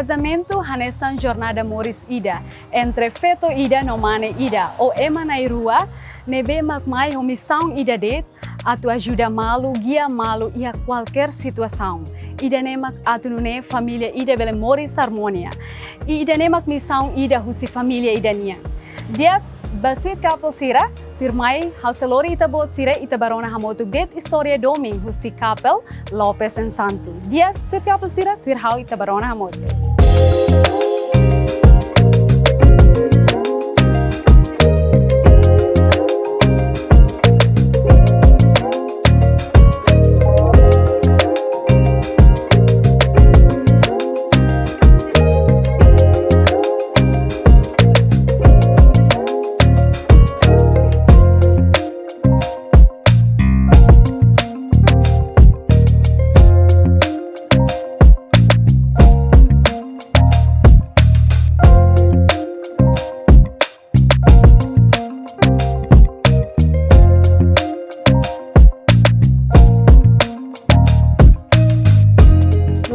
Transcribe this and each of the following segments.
casamento hanesan jornada Moris Ida entre Feto Ida no Mane Ida ou Ema na Irua, nebe makmai homissão Ida det, atu ajuda malu, guia malu e a qualquer situação. Atu nune família Ida bele Moris Harmonia. Ida nemak missão Ida husi família Ida nia. Dia Baswit couple sira, tirmai hauselori itabo sira itabarona hamotu det história doming husi couple Lopes and Santo. Dia sira, tirhau itabarona hamotu.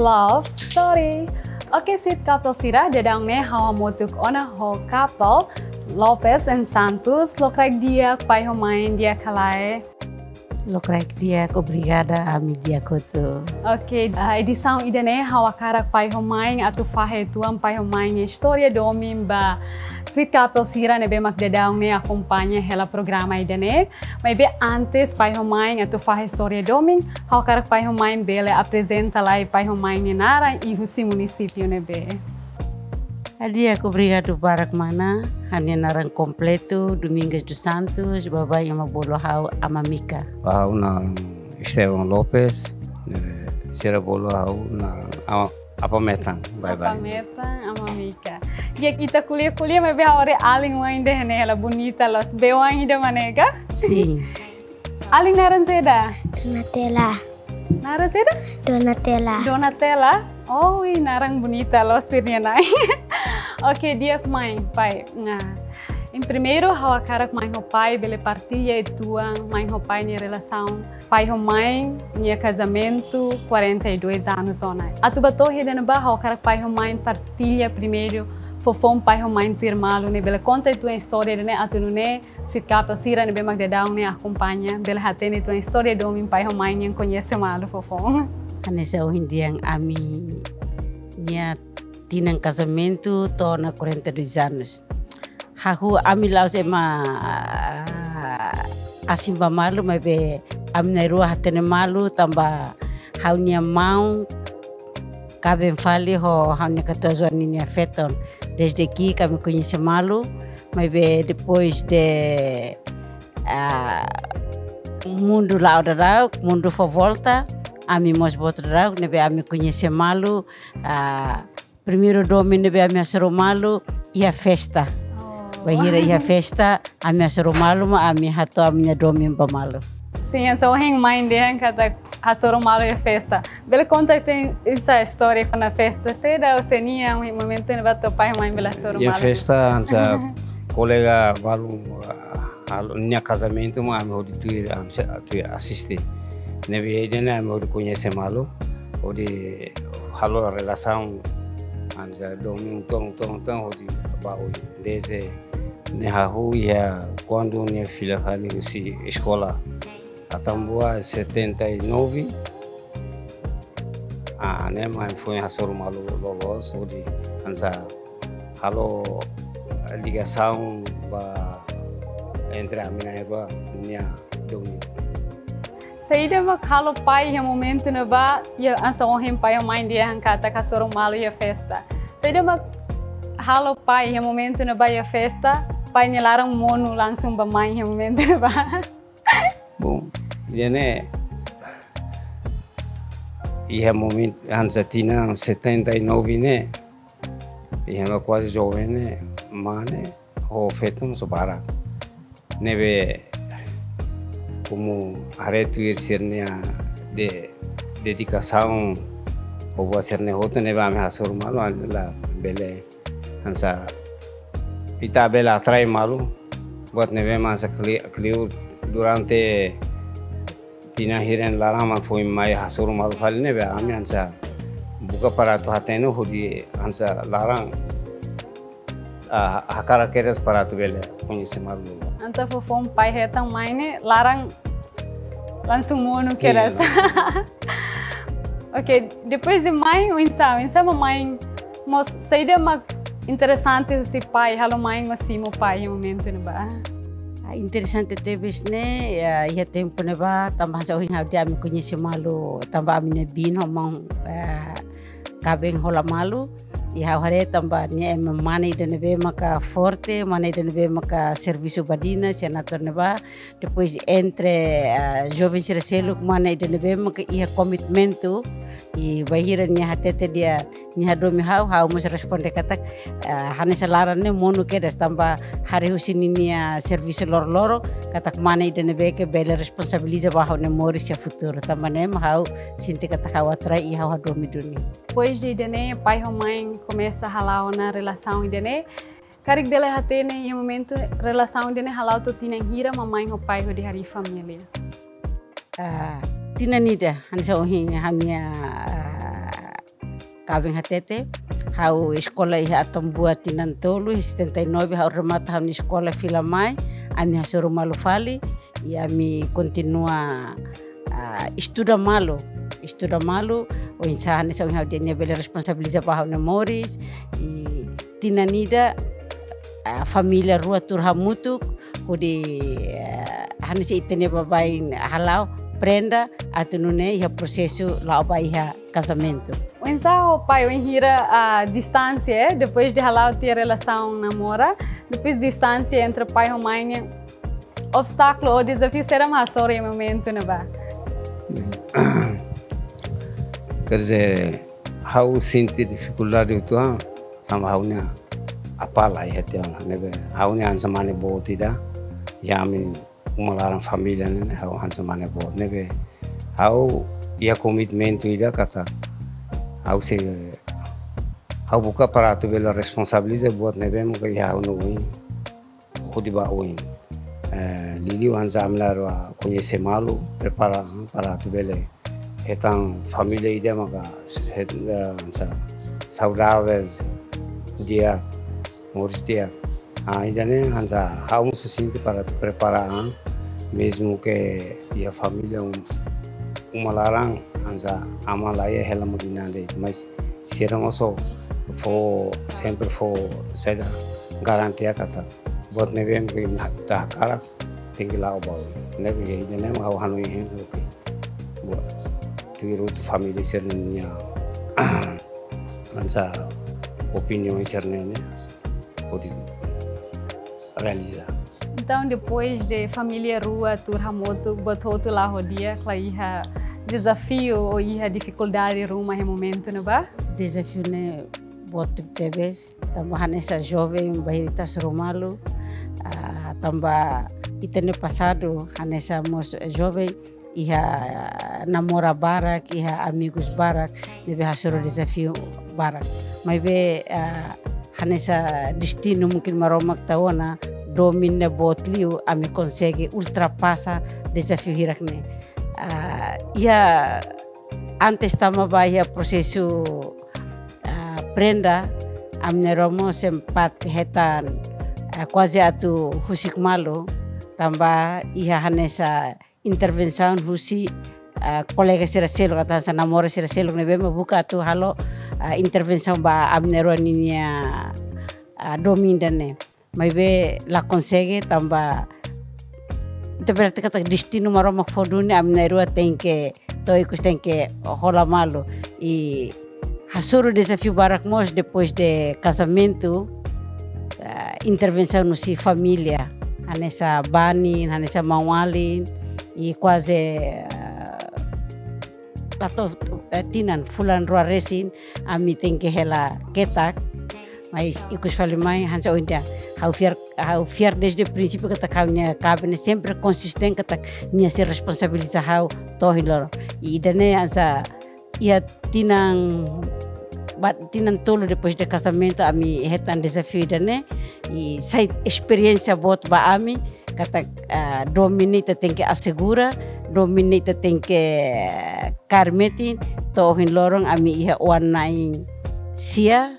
Love Story. Oke, sweet couple sira dadang ne hawa motuk ona ho couple Lopez and Santos lokrak dia pai ho main dia kalai. Locrec dia obrigada a me dia koto. Oke, a edição idane hawa karak pai ho main atu fahe tuam pai ho main história do ba Sweet couple sira ne be mak dadang ne acompanha hela programa idane. Mas be antes pai ho main atu fahe história doming hawa karak pai ho main bele apresenta lá e pai ho main ne nara e husi município ne be. Adia obrigado para mana hanya narang completo Domingos dos Santos yang mabolo hau amamika. Hau na Esteban Lopes, ne sira bolo hau na apa metang. Bye bye. Pameta, amamica. Dia kita kuliah-kuliah mas be hore aling wain deh ne hela bonita los be wain de manega. Sim. Aling naran seda. Donatella, Naran seda? Donatella, Donatella. Oh, ih, narang bonita los tirnya nai. Oke, dia kumain, pai. Nah. Em primeiro, hawa cara com mãe e pai, bele partilha e tua, mãe e pai minha relação, pai e mãe, minha casamento, 42 anos ona. A tuba torre de neba, hawa cara pai e mãe partilha primeiro, fofom pai e mãe tu irmão, ne bele conta tua história ne atu ne, se capa sira ne be magdadão ne acompanha, bele hatene tua história do min pai e mãe yang conhece malu fofom. Hanya sa hindi ang ami niya tinang casamento to na 42 anos. Hahu ami lao se ma asimba malu may be ami na rua hatene malu tamba hau niya mau Kabenfali ho Raunicatua me afetam. Desde aqui, Kaben conhece Malu, mas depois de uh, mundo lá odarau, mundo for volta, a mim mais botarau, nebe a me conhece Malu, uh, primeiro nome nebe a me malu e a festa. Oh. Wahira ia festa, a minha malu, a minha hato, a minha domim malu. Sim, eu sou o ring mãe de kata a sua a festa. Bela conta tem essa história com a festa. Será ou seria um momento em que o pai e mãe bela sua maior? E a festa, a colega valo a minha casamento, mas me houve de assistir. Neve aí né, me houve conhecer malo, houve halo a relação, anja domingo tão tão tão houve baú desde né, a rua quando minha filha falou se escola a Tambua 79. A ah, Nema né, foi a Sorumalu Lolós, onde anza halo ligação entre a minha eva minha domi. Sei de halo pai é momento na ba e ansa honrem pai a mãe de arrancata com a Sorumalu e a festa. Sei de halo pai é momento na ba e a festa pai nilaram mono lança ba mãe é momento na ba. Bom, dia ne ia momento ansa tina 79 ne ia ma quase jovem ne mane ho fetum sobara nebe como aretu ir sirnia de dedicação o boa serne hoto nebe ame hasur malu la bele ansa ita bela atrai malu buat nebe masa kliu durante tina hiren larama foi mai hasur malu fali nebe ame ansa buka para tu hateno hudi hansa larang hakara keres para tu bele punya semalu. Anta fofom pai hetang maine larang langsung mono keras. ok, depois de mãe, o insa, o insa mãe, mas saída mag interessante se pai, halo mãe, mas sim o pai em momento no ba. Ah, Interessante tebis ne ya ia tempo ne ba tambah sa ohin haudia ami kunyi malu tambah ami ne bin homang kabeng hola malu ia hare tambah ne em mane de nebe maka forte mane de nebe maka serviço badina senator ne ba depois entre uh, jovens reseluk mane de nebe maka ia commitmento i bahira nya hatete dia nya domi hau hau mus responde katak hane salaran ne monu ke das tambah hari husini nia serviço lor loro katak mane de nebe ke bele responsabiliza bahau ne moris ya futuro tambah ne hau sinti katak awatra i hau domi dunia Depois de Idene, pai mãe começa a ralar na relação Idene. Karik bele hate ne em momento relação Idene halau tu tina hira mamãe o pai o de hari família. Ah, tina nida han sa ohin hamia uh, kawing hatete hau escola iha atom bua tinan tolu i 79 hau remata hau ni escola fila mai ami hasuru malu fali i ami continua uh, estuda malu estuda malu o insahan sa hau dia bele responsabiliza pa hau Moris i tina nida uh, familia rua turha mutuk hudi uh, hanis itene babain halau prenda nune ia processo lá para ia casamento. O ensaio pai o hira a distância depois de halau ter relação namora depois distância entre pai e mãe obstáculo ou desafio será mais só em momento ba Dizer, hau sinti dificuldade itu ah, sama haunya apa lah ya tiang. Nebe haunya an samane bo tida ya min umalarang família ne hau han samane bo nebe hau ia komitmen tu ida kata hau se hau buka para tu bela responsabilize buat nebe mo ka ya hau no win kudi ba win Eh, lili wanza amlarwa kunye semalu prepara para tubele. Hetang Então família maga het eh, ansa saudavel dia moris dia. Ah idane ansa haum se sinti para tu prepara mesmo que a família um umalarang ansa amalaya helamo dinale mas serão o for sempre for seja garantia catar buat nebian ke dah karak tinggi lau bau nebi ye ide nem hau hanu ye rupi buat tu rut family sernya ansa opinião sernya né pode realizar então depois de família rua tur hamoto botou tu lá rodia claiha desafio ou ia dificuldade ruma momento não ba desafio né? Botou tebes também essa jovem bairro tas romalo uh, tambah itene passado hanessa mos jovem iha namora barak iha amigos barak nebe hasuro desafio barak. Mas be uh, hanessa destino mungkin maromak domin ne botliu ami consegue ultrapassa desafio hirakne uh, ia antes tama bahia processo uh, prenda amne romo sempat hetan quase atu husik malu tambah iha hanesa intervenção husi uh, colega sira selo kata sa namora sira selo ne buka tu halo uh, intervenção ba amne roninia uh, domindane mas be la consegue tamba itu berarti kata destino maroma fodune amne rua tem que toicos tem que rola malo e hasuru desafio barak mos depois de casamento intervenção no si família. Anessa bani anessa mawalin e uh, lato uh, tinan fulan rua resin ami tem que hela ketak. Mas ikus fali mai hansa oinda hau fiar hau fiar desde o princípio que takau nia cabine sempre consistente que nia se responsabiliza hau tohilor e dane ansa ia tinang tinan tolo depois de casamento ami hetan desafio dane e sai experiência bot ba ami kata uh, dominita tem que assegura domine ita tengke karmetin tohin lorong ami iha wan naing sia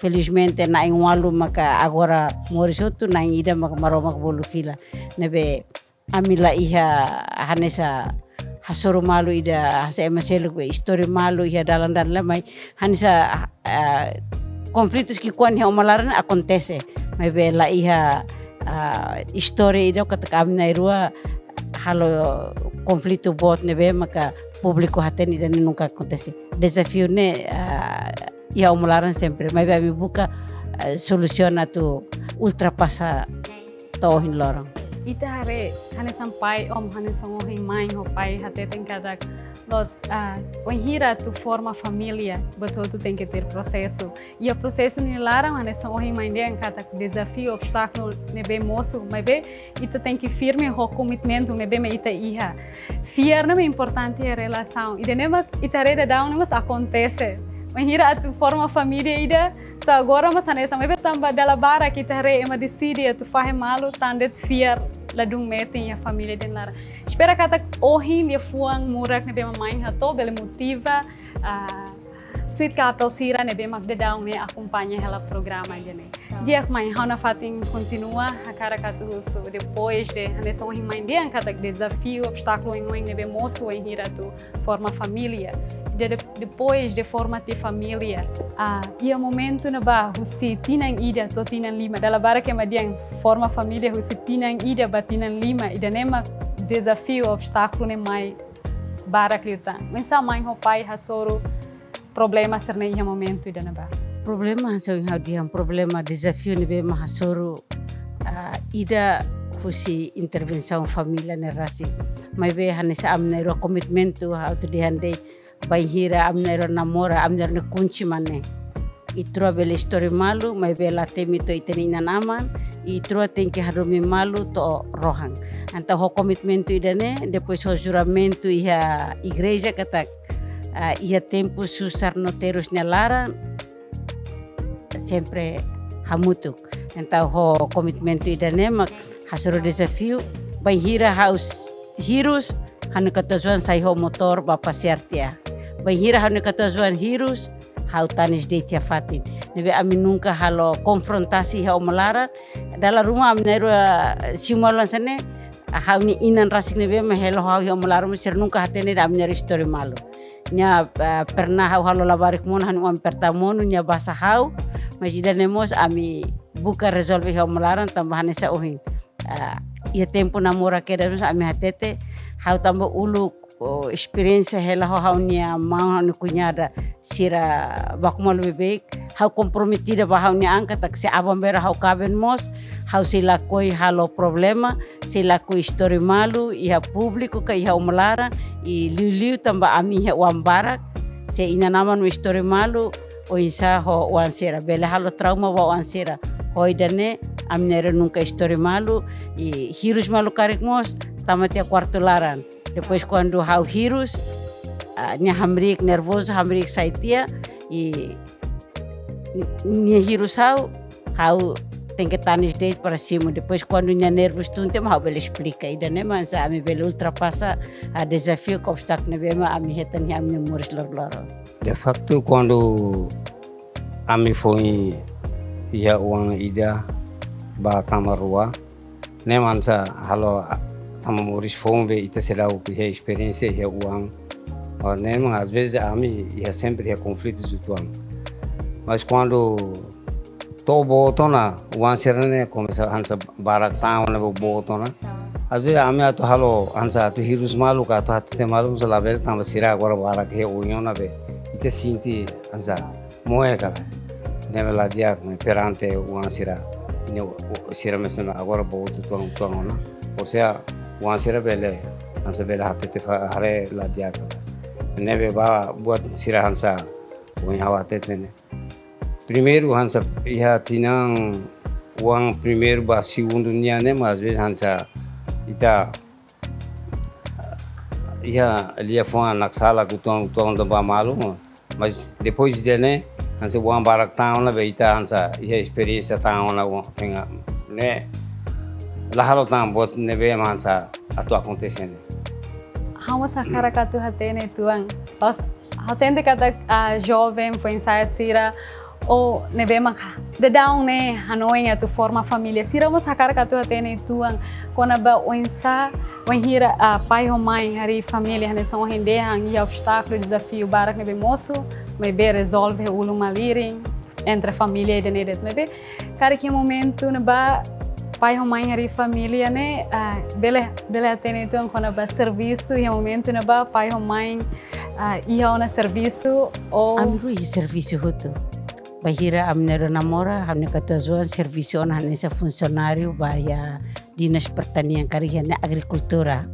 felizmente naing walu maka agora morisotu naing ida maka maroma bolu fila. Nebe ami la iha hanesa hasoro malu ida hasa emaselu be histori malu iha dalan dalan mai hanesa uh, conflitos que kuan iha omalaran acontece mai be la iha uh, histori ida kata kami na irua halo conflito bot nebe maka público hateni dan nunca acontece desafio ne uh, ia omularan sempre. Mas vai buka uh, solusiona tu ultrapassa tohin lorong ita hare hane sampai om hane sangohi main hopai hate tem kadak los uh, hira tu forma família betul tu tem que ter processo. E o processo ni larang hane sangohi main dia kadak desafio obstáculo nebe moço mas be ita tem que firme ho commitmento nebe me ita iha. Não é importante a relação. E nema ita reda down mas acontece tu forma família ida tá agora mas anesa mas tamba dela bara kita re ema decide tu fahe malu tandet fiar ladung metem a família den lara espera kata ohin dia fuang murak ne bema main hato bele motiva uh, Sweet Couple Sira ne bema daun ne acompanha ela programa gene. Dia mãe hana fatin continua a cara katu so depois de ne são mãe dia kata desafio obstáculo em ne be moço em hira tu forma família de, depois de formati família ah ia momento na ba husi tinang ida to tinang lima. Dala bara que madiang forma família husi tinang ida batinang lima. Ida nema desafio obstáculo ne mai bara kriutan mensa mãe ho pai hasoro problema serna ia momento ida na ba? Problema so yang diam problema desafio ne be mahasoro uh, ida husi intervenção família ne rasi. Mai be hanesa ro commitment tu to dihandei baihira amnero namora amnero ne kunci mane. Itrua bela histori malu mai bela temi to iteni nanaman itrua tenke harumi malu to rohang. Anta ho komitmentu idane depois ho juramento iha igreja kata uh, iha tempo susar noteros nelara sempre hamutuk anta ho komitmentu idane mak hasoro desafio baihira haus hirus hanu kata sai ho motor bapa siartia Bahira hanu kata zuan hirus, hau tanis de tia fatin. Nebe ami nunca halo konfrontasi hau melara. Dalam rumah ami neru simulan sene, hau ni inan rasik nebe mahelo hau hau melara mesir nunca hatene da ami neru histori malu. Nya uh, pernah hau halo labarik mon hanu am pertamonu nya basa hau, majida nemos ami buka resolve hau melara tambahan esa ohin. Uh, ia tempo namora keda ami hatete hau tambah uluk o experiência ela haunia mau no cunhada sira bakmal bebek hau comprometida ba haunia angka tak se abam bera hau kaben mos hau se lakoi halo problema se lakoi histori malu iha público ka iha umalara i liu tamba ami iha uambarak se ina nama no histori malu o isa ho wansera bele halo trauma wa wansera hoidane amnere nunca malu i hirus malu karik mos tamatia quarto laran Depois quando há o vírus, nya hamrik nervoso, hamrik saitia e nya vírus hau hau tem que estar nos dedos para cima. Depois quando nya nervos tu tem hau bele explica e daí mas a mi bele ultrapassa a desafio que obstáculo bema a mi hetan a mi muris lor loro. De facto quando a mi foi ia uang ida ba tamarua ne mansa halo tama moris fombe ita será o que é experiência é o ano né mas às vezes a mim é sempre é conflitos do tuam mas quando to botona o answer né começa a hansa barak tão né botona. Às vezes a mim ato halo hansa tu hirus malu ka tu hatte malu sa label tama sira agora barak he união na be ita sinti hansa moe kala né la dia perante o ansira ne sira agora boto tuang tuang na ou seja वहाँ से पहले हम से पहले आते थे हरे ला दिया कर ने बे बाबा बहुत सिरा हंसा वो यहाँ आते primeiro hansa iha tinang wang primeiro ba segundo niya ne mas vezes hansa ita iha lia fon na sala ku ton ba malu. Mas depois de ne hansa wang barak taon na be ita hansa iha experiência taon na wang ne lahalo tan bot nebe mansa atu acontecendo. Vamos a cara que tu hatene tuan. Pas hasende kata jovem foi ensaiar sira o nebe maka. De down ne hanoen atu forma família. Sira vamos a cara que tu hatene tuan. Quando ba o ensa o enhira a pai ou mãe hari família relação render i obstáculo desafio barak nebe moço. Mebe resolve o lumalirin entre família e denedet nebe. Cara que momento neba pai mãe hari família né uh, bele bele atene tuang kona ba serviço e momento ne ba pai mãe uh, ia ona serviço ou Amiru i serviço hutu. Bahira amnero namora hamne katuazuan serviço on hanesa funcionário bahia dinas pertanian karihane agricultura.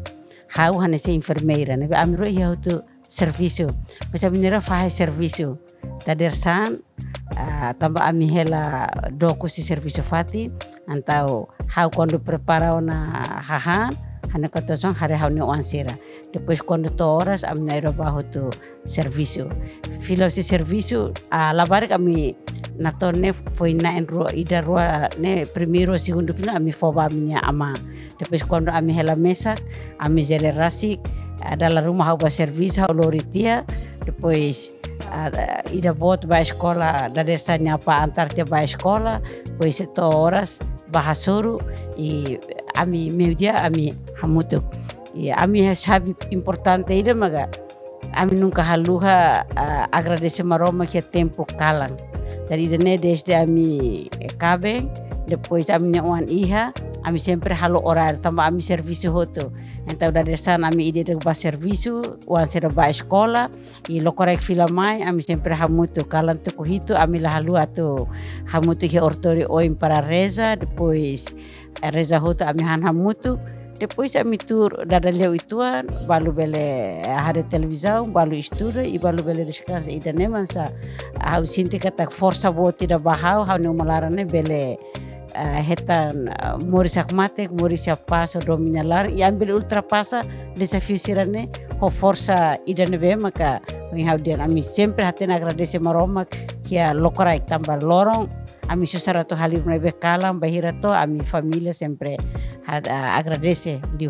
Hau hanesa enfermeira, ne amiru i hutu serviço. Mas amnero fahe serviço. Tadersan uh, tambah ami hela doku si serviço fati antau hau quando prepara ona hahan hana song hari hau ni sira. Depois quando to horas am na bajo tu serviço. Filo si serviço a labar kami na torne foi na en rua ida rua ne primeiro segundo pino ami foba minha ama. Depois quando ami hela mesa ami zere rasik adalah rumah hau ba serviço hau loritia depois ida bot ba escola da desa nyapa antar te ba escola pois to horas bahasuru e ami meu dia ami hamutu e ami sabe importante ida maga ami nunca haluha uh, agradece maroma que tempo kalan jadi dene desde ami kabeng depois ami wan iha ami sempre halo horário tamba ami serviço hoto. Então da desa ami ide de ba serviço wan sera ba escola e lokorek fila mai ami sempre hamutu kalan tu hito ami la halu atu hamutu que ortori oim para reza depois a reza hoto ami han hamutu depois ami tur dada leu ituan balu bele hari televisão balu estuda e balu bele descansa ida neman sa hau sinti kata força boti da bahau hau ne malarane bele hetan uh, mori mori paso domina lar. E ambil ultrapassa desafio sirane ho força idane be maka haudian ami sempre haten agradece maroma kia lokora tambah lorong ami susara to halir be kalam bahira to ami família sempre uh, agradece di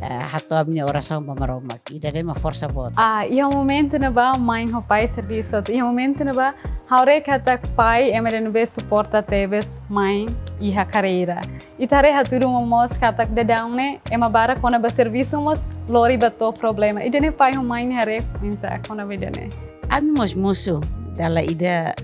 Eh, hatua minha oração para Maromac ah, e dele uma força boa. Ah, e o momento não vai mãe o pai serviço, e o momento não vai haure que até pai é melhor não ver suporta até vez mãe e a carreira. E tare a tudo uma mos que até de dão né, é uma barra quando vai serviço mos lori batou problema. E dele pai o mãe não haré pensar quando vai dele. A mim mos moço, dela ida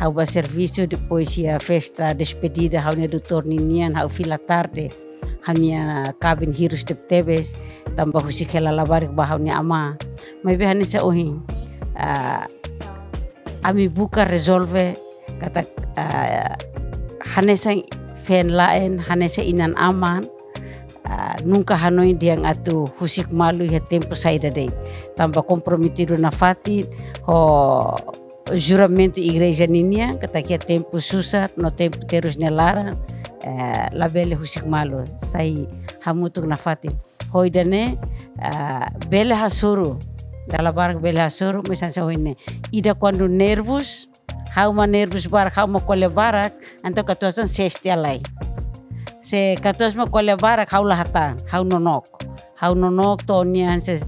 Hau ba serviço do ya festa despedida hau ne do ninian hau fila tarde. Hau nia cabin hirus tep tebes tambah husi kela labarik ba hau nia ama. Mai be hanisa ohi uh, ami buka resolve kata uh, hanesa fen lain hanesa inan aman Uh, nunca hanoi diang atu husik malu ya tempo saída dei. Tamba comprometido na fati ho juramento igreja ninia kata kia tempo susah no tempo terus nelara uh, labele husik malu sai hamutuk na fati hoi dane uh, bele hasuru barak bele hasuru misalnya hoine ida quando nervos hau ma nervos barak hau ma kole barak anto katuasan sestia lai se katos mo kole barak hau lahata hau nonok hau nonok to niya se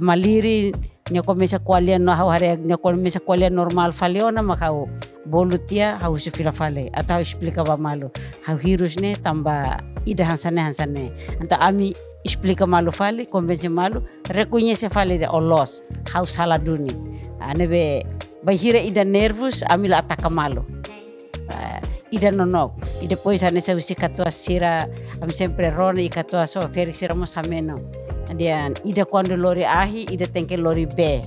maliri nya komesa kualia no hau hare nya komesa kualia normal faliona ma hau bolutia hau se fila fale atau explica ba malu. Hau hirus ne tamba ida hansane hansane. Anta ami explica malu fale convence malu reconhece fale de olos hau saladuni anebe bahira ida nervous ami la ataka malu. Uh, ida nonok e depois ane sa usi katua sira am sempre rona i katua so sira mo sameno dia ida quando lori ahi ida tengke lori be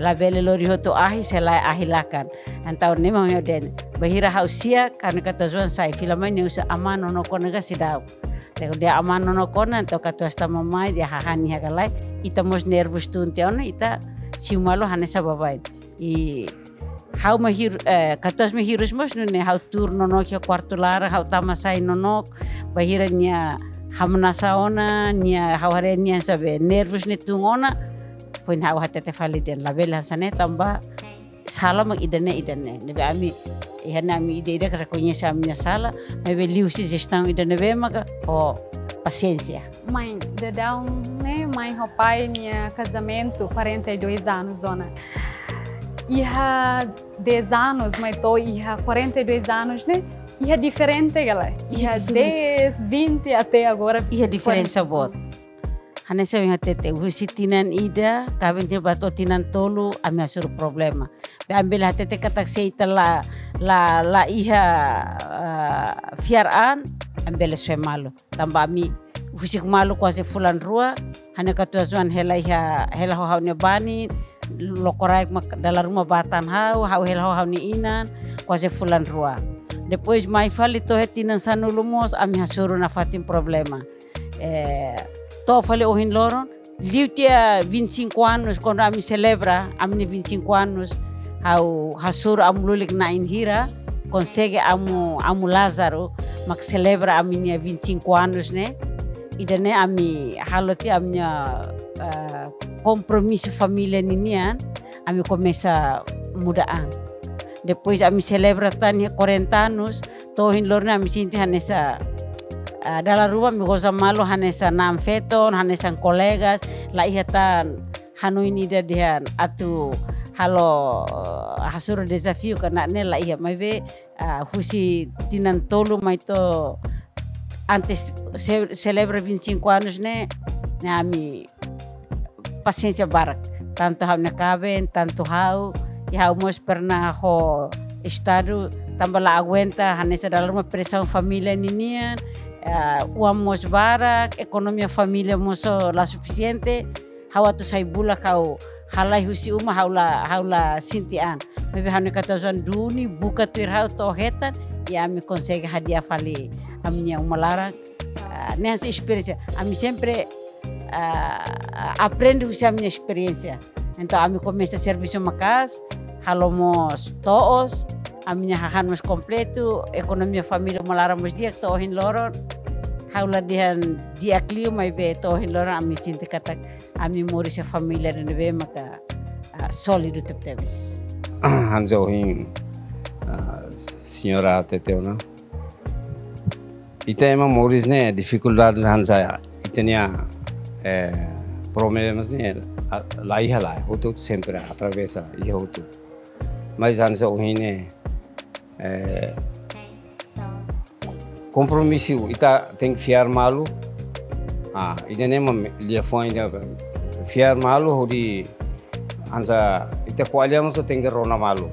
la bele lori hoto ahi sela ahi lakan. Antau ne mo den bahira hausia kan kata zuan sai filama ne usa amano no kona ga sidau Lego dia amano no kona to katua sta mamai dia hahani hagalai ita mos nervous tunte ona ita siumalo hanesa babai i hau mahir eh, katos mahirus mos nune hau tur nono kia quarto lara hau nonok bahira nia hamnasa ona nia hau hare nia sabe nervous ne tungona poin hau hatete fali den label hasane tamba sala mag idane idane nebe ami ihana ami ide ide kara kunya samnya sala nebe liu si gestão idane be maga o paciência. Mãe, dedão, né? Mãe, o pai, minha casamento, 42 anos, zona. Há 10 anos, mas tô há 42 anos, né? É diferente, galera. Há 10, 20 até agora. E a diferença boa. Hanya sa yung hatete, husi tinan ida, kabin din bato tinan tolu, ami asur problema. Be ambil hatete katak seita la, la, la iha uh, fiaran, ambil sue malu. Tambah ami, husi malu kuase fulan rua, hanya katua zuan hela iha, hela ho hau bani, lokorai dalam rumah batan hau, hau hela ho hau ni inan, kuase fulan rua. Depois mai fali to hetinan sanu lumos, ami hasuru na fatin problema. Eh, to fale ohin loron liu tia 25 anos quando a me celebra a minha 25 anos hau hasur amululik na inhira consegue amu amu Lázaro mak celebra a minha 25 anos né? E dane a mi haloti a minha uh, compromisso família ninian a mi começa mudaan. Depois a mi celebra tanya 40 anos tohin lorna a mi sinti hanesa Uh, dalam rumah mi goza malu hanesa nam feton hanesa colegas la iha tan hanu ini dia dihan atu halo uh, hasur desafio karena ne la iha mai be uh, husi tinan tolu mai to antes se, celebra 25 anos ne ne ami paciência barak. Tanto hau ne kaben tanto hau e hau pernah ho estado tambah la aguenta hanesa dalam rumah pressão família ninian uang mos barak, ekonomi família moso la suficiente, hawa tu sai bula kau halai husi uma haula haula sintian. Mebe hanu kata zon duni buka tuir hau to hetan, ya mi consegue hadiah fali amnya umalara. Uh, nessa experiência, ami sempre uh, aprende husi amnya experiência. Então ami começa serviço macas, halomos toos, a minha rahan mas completo, economia família malaramos dia que tohin loro, haula dihan dia clio mai be tohin loro a minha sinta kata a minha morisa família rene be maka sólido tep tebes. Ah, Hanzo hin senhora teteu na. Ita ema moris ne dificuldades hansa itenia eh, problemas ne lá e lá, sempre atravessa e outro. Mas antes o rei é, compromisso ita tem que fiar malu. Ah ida nem lia foi ida fiar malu hodi anza ita kualia muso tem que rona malu.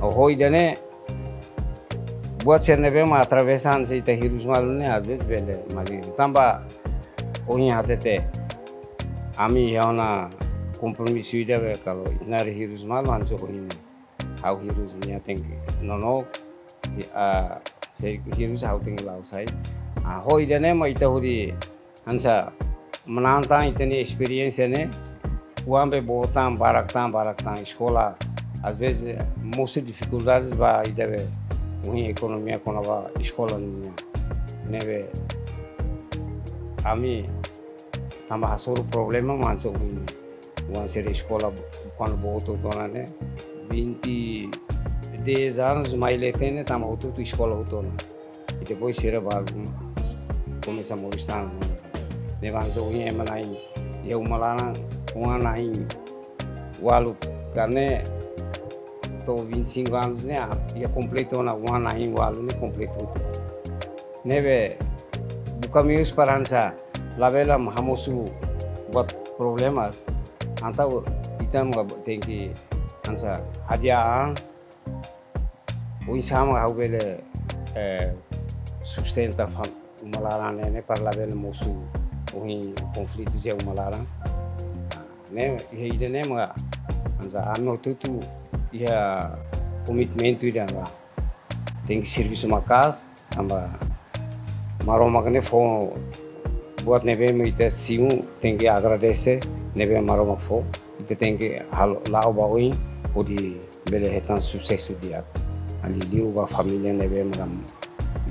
O ho ida ne buat ser nebe ma atravesan se ita hirus malu ne às vezes bele mali. Tamba ohin hatete ami yauna compromisso ida kalau inar hirus malu anso ohin how he is near think no no. Uh he is how think lao sai a ho ida ne mai ta huri hansa manan ta itani experience ne uam be botam barak tam escola às vezes muitas dificuldades vai deve ruim economia quando vai escola minha neve a mim tambah suru problema manso ini wan seri escola quando botou dona né 10 anos, mas Letene né, estamos tá tudo escola autônoma. Né? E depois será bagulho. Começamos a mostrar né? Levamos o Yema lá em. E uma lá um ano lá em. O alu, carne. Estou 25 anos, né? E completou na um ano lá em o alu, né? Completou tudo. Neve, ah, o caminho esperança. Lá vela, bot problemas. Então, então tem que. Ansar. Ah, hadiah o insama hau bele eh, sustenta uma larana né para lá bele moço o conflito é uma larana né aí né mas ansa amo tudo ia commitment ida lá tem que serviço uma casa amba maroma que ne fo buat nebe me ite simu tem que agradecer nebe maroma fo ite tem que lá o baui o di bele hetan sucesso dia ali liu ba família nebe magam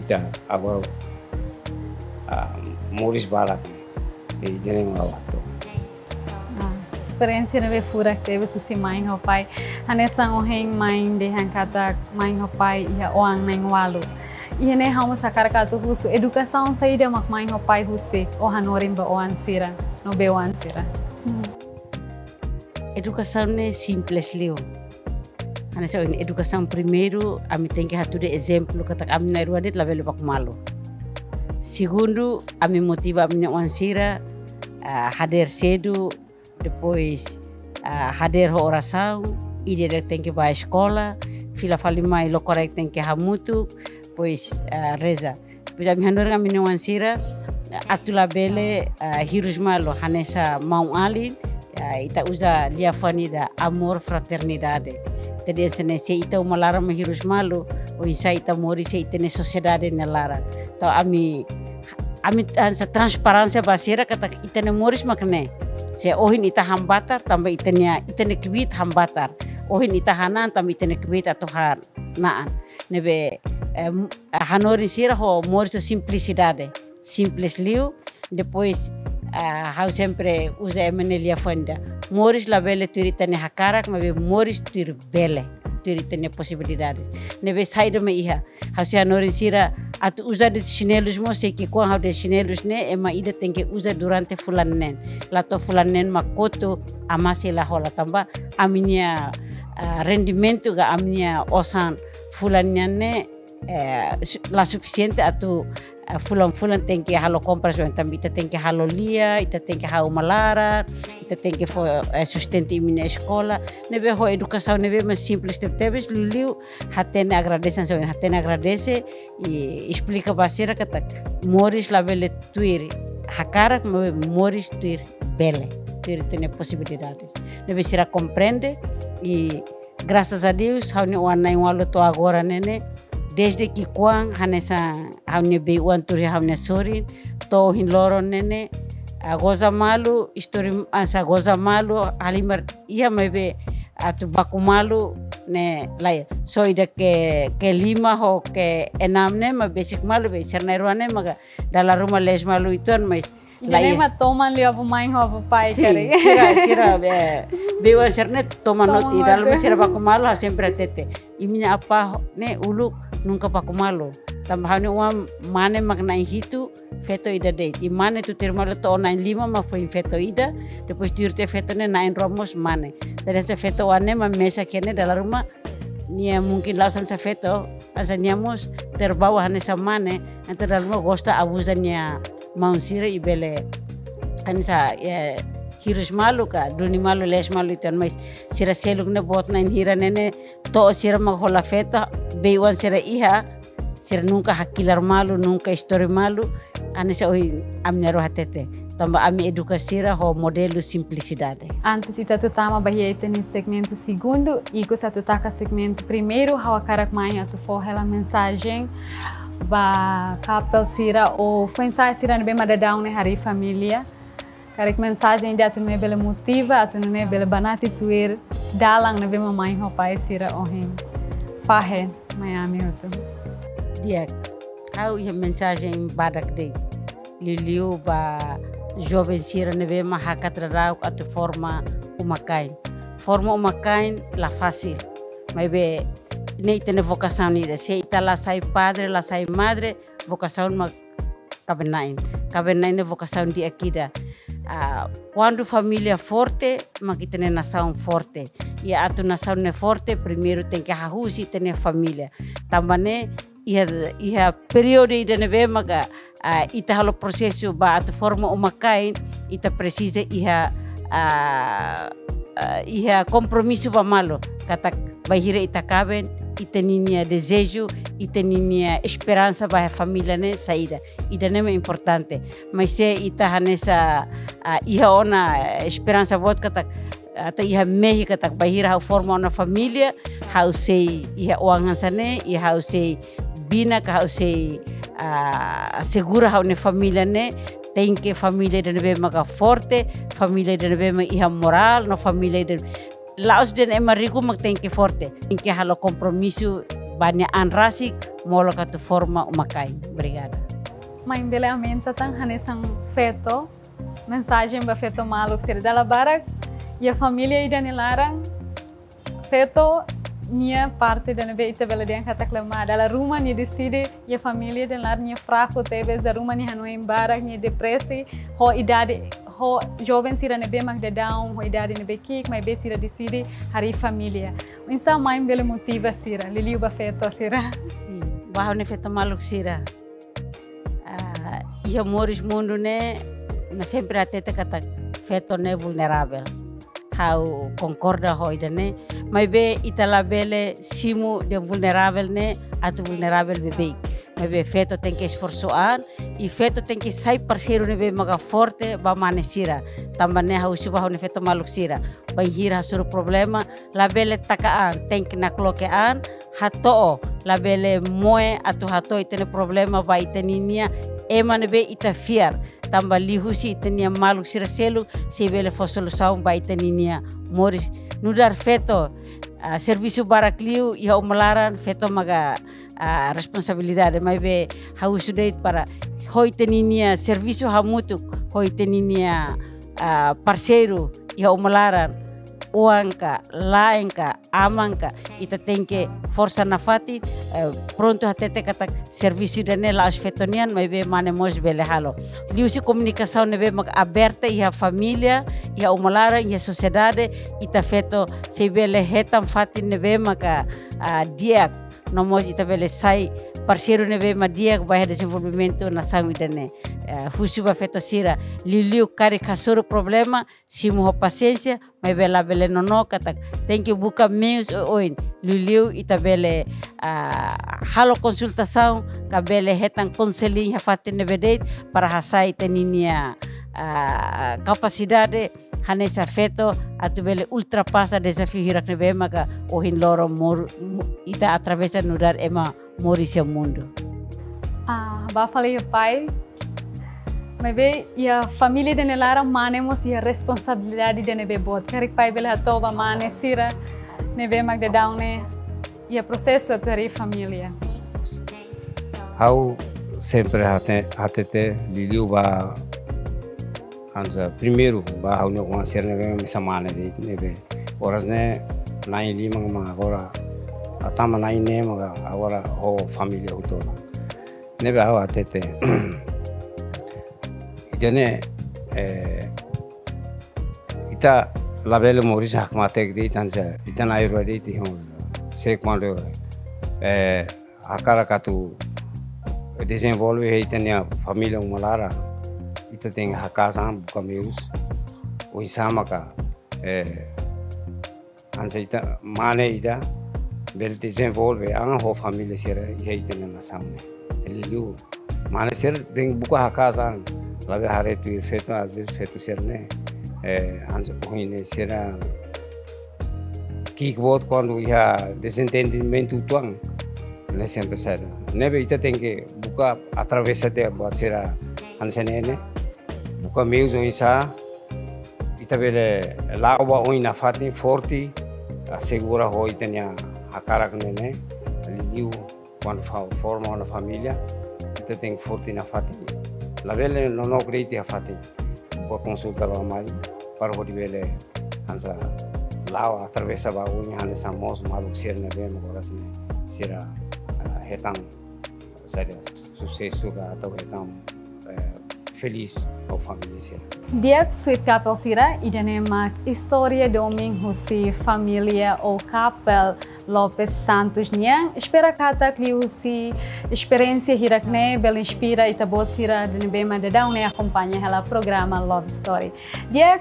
ita agora Moris Barak ne e dene ngawato experiência na fura que teve se mãe o pai. Hanesa o hen mãe de han kata mãe o pai ia oang nang walu Ia ne hama sakar katu husu edukação saída mak mãe o pai husi o hanorim ba oan sira no be oan sira. Educação é simples liu. Ana sa educação primeiro, ami tem que hatu de exemplo kata ami na rua det la velo pak malu. Segundo, ami motiva ami na wansira uh, hadir cedo, depois uh, hadir ho oração, ide de tem que vai à escola, fila fali mai lo correct tem que hamutu, pois uh, reza. Pois ami hanor ami na wansira atula bele uh, hirus malo hanesa mau alin, ita usa lia fanida amor fraternidade. Jadi sene se ita umalara mahirus malu o isa ita mori se ita ne sociedade ne lara. Tau ami ami ansa transparansia basira kata ita ne moris makne. Se ohin ita hambatar tambah ita ne ita ne kibit hambatar. Ohin ita hanan tambah ita ne kibit atau han naan. Nebe eh, hanori sira ho moris simplicidade. Simples liu depois how sempre usa emenelia fanda. Moris la bele turita ne hakarak, mas moris tur bele turita ne possibilidades. Nebe saída me iha. How se sira atu usa de chinelos mo se ki ko how de chinelos ne ema ida tem que usa durante fulanen. Lato fulanen makoto amase la hola tamba aminia uh, rendimento ga aminia osan fulanian ne eh, la suficiente atu uh, fulan-fulan tem que halo compras também ita tem que halo lia, ita que halo malara, ita que fo uh, sustento imina escola, nebe ho educação nebe mas simples tem tebes luliu hatene agradece so hatene agradece e explica basira kata moris la bele tuir hakarak moris tuir bele tuir tem possibilidades nebe sira compreende e graças a Deus hauni wana walo to agora nene desde que quando hanesa haune be uan turi haune sorin to hin loro nene a goza malu histori ansa goza malu halimar ia mebe atu baku malu ne lai so ida ke ke lima ho ke enam ne ma basic malu be serna ruane maga dala rumah les malu itu mas Lai ma toman li main ho apu pai Sim, kare. sira, sira, be, be wan serne toma noti, dalam sira ha sempre tete. Iminya apa ne uluk nunca paku malu. Tambahan uam mane magna hitu feto ida de. I mane tu termalo to ona lima ma foi feto ida, depois diurte feto ne nain romos mane. Jadi se feto wane ma mesa kene dalam rumah nia mungkin lausan sa feto asa niamos terbawa hane sa mane ante dalam rumah gosta abusannya mau sira ibele ansa ya hirus malu ka duni malu les malu itu mas sira seluk ne bot na hira nene to sira mag hola feta beiwan sira iha sira nunca hakilar malu nunca histori malu anesa oi amnya roha tete. Tamba ami edukasira ho modelo simplicidade Antes ita tu tama bahia ita ni segmento segundo, iko sa tu taka segmento primeiro, hawa karak mãe atu for ela mensagem ba kapel sira o mensagem sira nebe madadão ne hari família. Karek mensagem dia tu nebe motiva, atu nebe banati tuir dalang nebe mamãe ho pai sira ohin. Fahe Miami utu. dia kau ia mensagem badak de liliu ba jovem sira nebe ma hakat rarau atu forma umakain forma umakain la fácil mas be nem tem vocação nida se ita la sai padre la sai madre vocação ma kabenain kabenain é vocação di akida Ah, quando família forte ma kita ne nação forte e atu nação ne forte primeiro tem que hahusi tem família tambane ia ia período ida ne be maga ita halo processo ba atu forma umakain ita precisa ia uh, uh, ia compromisso ba malo. Kata bahira ita kaben ita ninia desejo ita ninia esperança ba família ne saída ida importante. Mas se ita hanesa uh, ia ona esperança bot kata ata iha mehi kata bahira hau forma ona família hau sei iha uangan sane iha hau sei bina ka hau sei uh, segura hau ne família ne tem que família de nebe maga forte família de nebe maga iha moral no família de laos den ema riku mag tem que forte. Tem que halo compromisso banyak anrasik molo katu forma umakai obrigada. Mãe dele aumenta tan hanesang feto, mensagem ba feto maluk sira dala barak, e a família ida nilarang feto minha parte da neve ita bela dia kata klama adalah rumah ni decide ya família dan lar ni fraco teve da rumah ni hanu embarak ni depresi ho idade ho jovem sira nebe mag de down ho idade nebe kik mai be sira decide hari família insa mai bela motiva sira liliu ba feto sira Sim, bahau ne feto maluk sira. Uh, ia moris mundo ne, mas sempre feto ne vulnerável. Hau concorda ho ida ne, mas be ita labele simu de vulnerável ne, atu vulnerável bebê. Mas be feto tem que esforçoar e feto tem que sair parceiro ne be maga forte ba mane sira. Tamba ne hau suba ho ne feto maluk sira. Bai hira suru problema, labele takaan, tem que naklokean, hatoo labele moe atu hato itene problema ba iteninia ema ne be ita fiar. Tamba lihusi itenia maluk sira selu se bele fo solução ba iteninia moris. Nudar feto a serviço barakliu ia umalaran feto maga a responsabilidade. Mai be hau sudait para hoi teninia serviço hamutuk hoi teninia a parceiro ia umalaran uanka, laenka, amanka, ita tenke forsa nafati eh, pronto hatete katak serviço dene la asfetonian mai be mane mos bele halo. Liusi comunicação nebe mak aberta e familia, família e a umalara e a ita feto se bele hetam fati nebe mak ah, dia nomos ita bele sai parceiro nebe ma dia baia desenvolvimento na sangue. Uh, Fusu ba feto sira, liliu kari kasuru problema, simu ho paciência, mas bela bele nono kata tem que buka meios oin liliu ita bele uh, halo consultação ka bele hetan konseling ha fatin nebedeit para hasai teninia capacidade hanesa feto atu bele ultrapassa desafio hirak nebe maka ohin loro mor, ita atravessa nudar ema morisio mundo Ah, ba falei o pai. Mas be ia família de nelara manemos ia responsabilidade de nebe bot. Karik pai bela toba mane sira nebe mag de down ne ia processo a tua família. Hau sempre hate hatete liliu ba anza primeiro ba hau ne com ser nebe me samane de nebe horas ne nai lima ma agora tama na inema ga agora o família utona. Nebe hau tete idene eh, ita labele moris hakmatek di tanse ita na irwadi ti hon se kwando eh, akara katu desenvolve heitania família umalara. Ita tem hakasam kameus o isamaka eh anse ita mane ita bel desenvolve ang ho família sera he itania na samne lilu mane ser deng buka hakasa labe hare tu feto às vezes feto ser né é antes ruim será que bot quando ia desentendimento tuang né sempre será nebe ita tem que buka atravessa de buat será ansenene buka meus o isa ita bele lawa o ina fati forti assegura ho itania hakarak nene liu quando forma uma família ita tem forti na fati. La belle non ho creiti a fatti può consultare mal para ho di belle ansa lao attraversa ba unya hane samos maluk sir ne be mo ras ne sira hetang sada sucesso ga atau hetang feliz ao família sira Dia Sweet Couple Sira idane mak história doming husi família ou couple Lopes Santos niang espera kata kli husi experiência hirakne bel inspira itabot sira dene bema de daune acompanha ela programa Love Story. Dia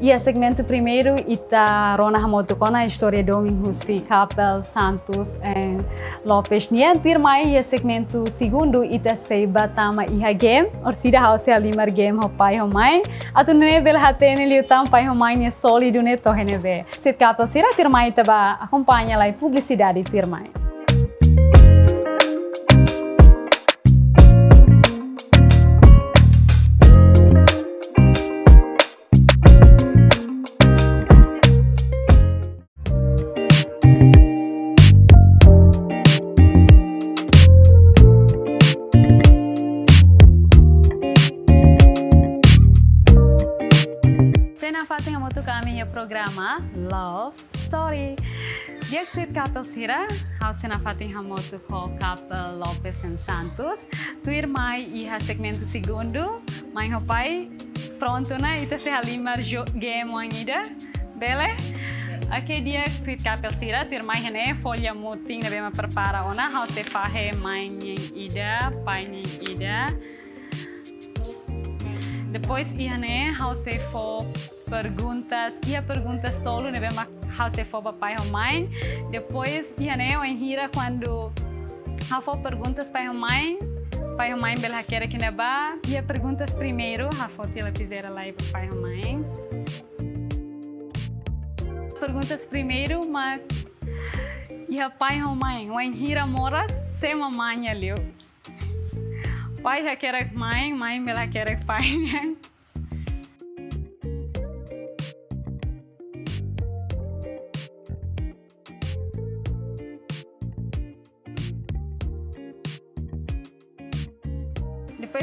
ia segmento primeiro ita rona hamoto kona história doming husi couple Santos and Lopes niang tir mai ia segmento segundo ita seiba tama iha game or sida house alimar game hopai homai atu ne bel hatene liutam pai homai ne sólido ne tohene be. Sit couple sira tir mai taba acompanha lá pubblicità di Tirmai. Sena Fatima Motuka kami ya programa ah, Love Story. Dia que se couple sira, hau se na fatin a motu ko couple Lopes and Santos. Tuir mai iha segmento segundo, mai ho pai pronto na ita se halimar game ainda. Bele? Aqui dia sweet couple sira, tuir mai hene folha muting na bema prepara ona, hau se fahe mai ida, pai ida. Depois ia né, how se for perguntas, ia perguntas tolo, né, bem how for papai ou mãe. Depois ia né, em hira quando for perguntas pai ou mãe, pai ou mãe bela quer que neba, ia perguntas primeiro, for tila pizera lá e papai ou mãe. Perguntas primeiro, mas ia pai ou mãe, ou em hira moras, se mamãe ali pai já quer mãe, mãe já quer pai, né?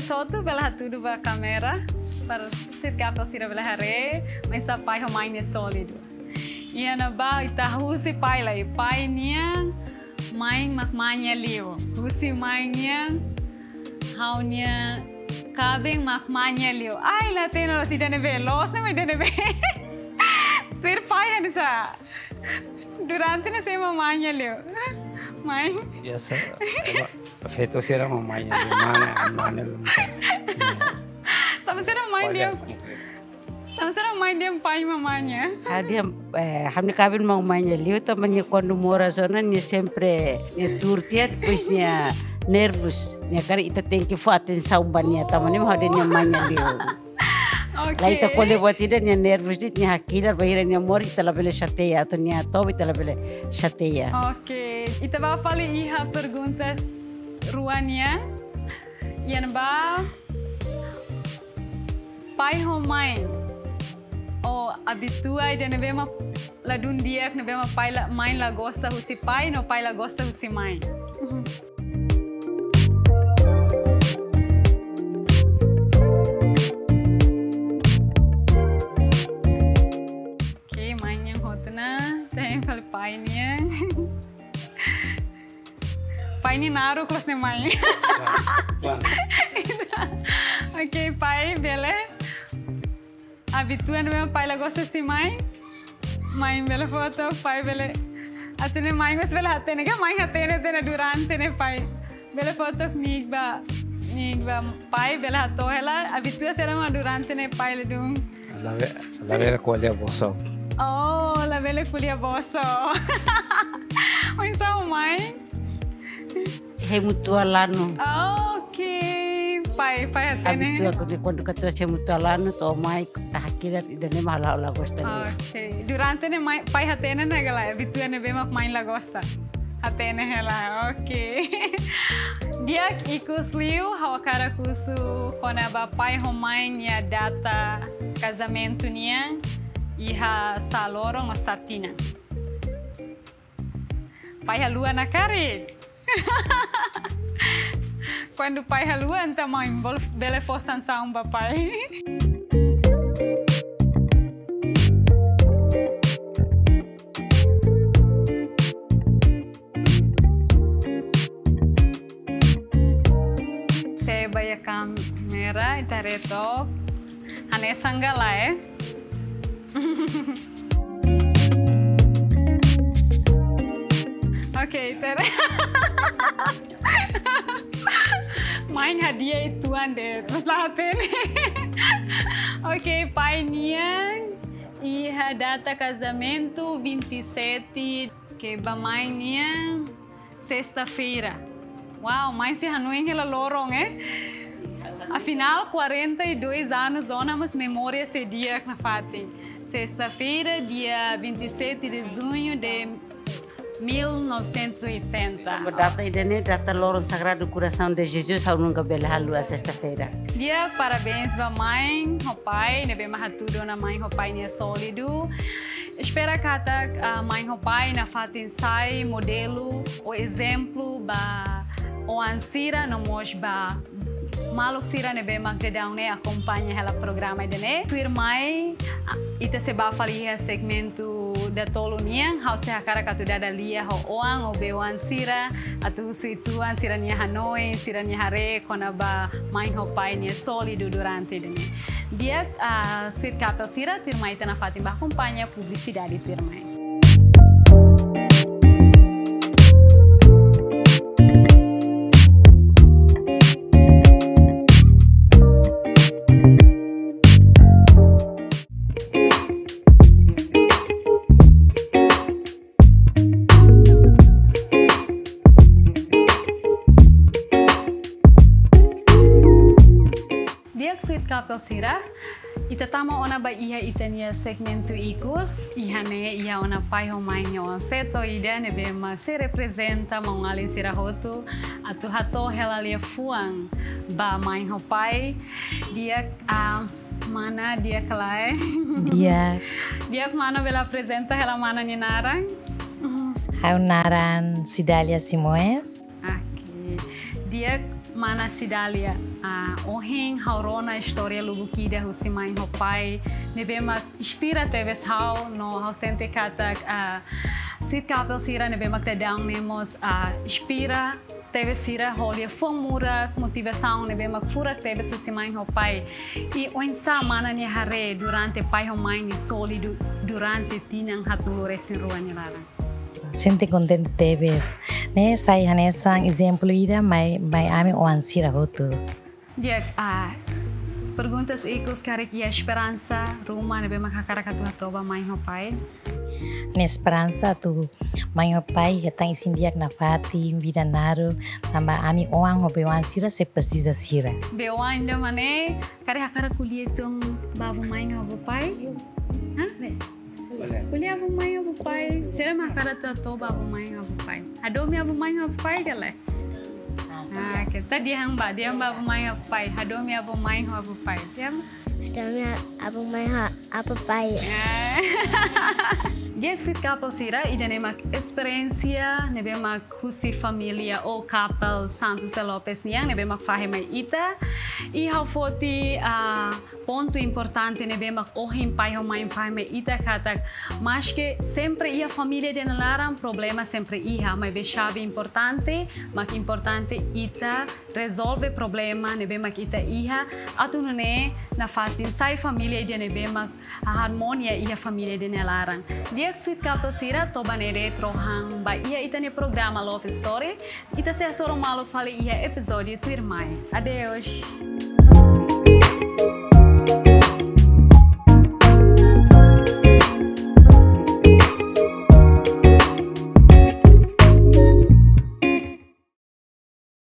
Solto bela tudo câmera para cercar para tirar bela hare, mas a pai mãe é sólido. E ana ba ita husi pai lá, pai niang mãe mak mãe ali, husi mãe niang haunya kabeng makmanya liu. Ai la teno lo si dane be lo se me dane be. Tuir pai anu sa. Durante na se mamanya liu. Mãe. Ya sa. Feito será mamãe, mana mana. Tapi será mãe dia. Tapi será mãe dia pai mamanya. Ah, dia eh, hamne kabin mamanya liu tamanya quando mora zona ni sempre ni turtia depois nia nervos. Nia kari ita tem que fazer atenção bania tamani mau dia nia manya liu. Okay. Lá ita kole buat ida nia nervos dit nia hakila bahira nia mor ita la bele chateia atau nia tob ita la bele chateia. Ok. Ita vai falar iha perguntas ruania. Yan ba pai ho mãe o habitua de neve ma la dun dia que neve ma pai la mãe la gosta husi pai no pai la gosta husi mãe. Fale pai niya. pai ni naru kelas ni mãe. ok, pai, bele. Habitua no meu pai, gosta assim, mãe. Mãe, bele foto, pai, bele. Atene mãe, mas bele atene, que mãe atene, atene durante, né, pai. Bele foto comigo, ba. Comigo, ba. Pai, bele ato, ela habitua será uma Oh, la bele culia bosso. Oi, só mãe. Hei mutua lano. Ok, pai, pai atene. Habitua quando quando katua se mutua lano to mai ta hakila ida ne mahala la gosta liu. Ok. Durante ne mai pai hatene na gala, habitua ne bema main la gosta. Hatene hela. Ok. Dia ikus liu hawa cara kusu kona ba pai homain ya data casamento nia iha saloro no satina. Pai halua na kari. Quando pai halua anta mãe bele fossan sa um papai. Saya bayar kamera itareto. Hane sanggala eh. Oke, tere. Main hadiah itu ande, terus lahatin. Oke, pai niang. Iha data casamento 27 que ba mãe niang sexta-feira. Uau, mãe se Hanoi ela lorong, eh? Afinal, 42 anos, zona, mas memória esse dia na Fati. Sexta-feira, dia 27 de junho de 1980. Data ne data lorong sagrado coração de Jesus ao nunca bela halu a sexta-feira. Dia parabéns para mãe, o pai, bem tudo na mãe, o pai é sólido. Espera que a mãe, o pai na fatin sai modelo, o exemplo ba o ansira no mos sira nebe magdadão ne acompanha ela programa dene. Firmai ita se bafali ha segmento da tolo niang hau se hakara katu dada lia ho oang o bewan sira atu suituan sira nia Hanoi sira nia hare kona ba main ho pai nia solido durante dene. Dia uh, sweet couple sira firmai tana fatim acompanha publicidade firmai. Sira. Ita tama ona ba iha itania segmento ikus. Ihane iha ona pai homainha ona feto ida ne be ma se representa ma ngalin sira hotu. Atu hato helalia fuang ba main ho pai dia uh, mana dia kelai dia. Dia mana bela apresenta hela mana ni narang? Hai naran Sidalia Simoes. Okay. Dia mana Sidalia a ohin haurona história lugu kida husi mãe ho pai nebema inspira teves hau no hau sente katak a sweet couple sira nebema down nemos a inspira teve sira holia fomura motivação ne bema fura teve se mãe ho pai e o insa mana ni hare durante pai ho mãe ni solido durante tinang hatulo resin ruanya larang Gente contente teves. Ne sai hanesang exemplo ida mai mai ami o ansira hotu. Dia, ah, perguntas ikut sekarang ya esperança rumah nebe makakara katu hatoba mai ho pai. Na esperança tu mai ho pai hetang isindiak na fati vida naru tamba ami oang ho bewan sira se precisa sira. Bewan ainda mane kare hakara kuliah tung babu mai ho pai. Hah? kulihan. Kulihan abu mai abu pai. Saya mah kada tu tu abu mai abu pai. Ado mi abu mai abu pai ke le? Ah, Kita dia hang ba, dia abu mai abu pai. Ado mi abu mai abu pai. Dia Ado mi abu mai abu pai. Yexit Capalcira e Danemak Experiência, Nebemak Husi Família ou Capal Santos de Lopes Niang, Nebemak Fahima Ita. E Halfoti, uh, ponto importante, Nebemak Ohim Pai Homaim Fahima Ita Katak, mas que sempre ia família de Nalaram, problema sempre ia, mas chave importante, mas importante Ita resolve problema, Nebemak Ita ia, atunune na fatin sai família de Nebemak, a harmonia ia família de Nalaram. Dia couple sira toba ne retro hang ba ia ita ne programa Love Story. Ita se asoro malo fale ia episódio tu irmã adeus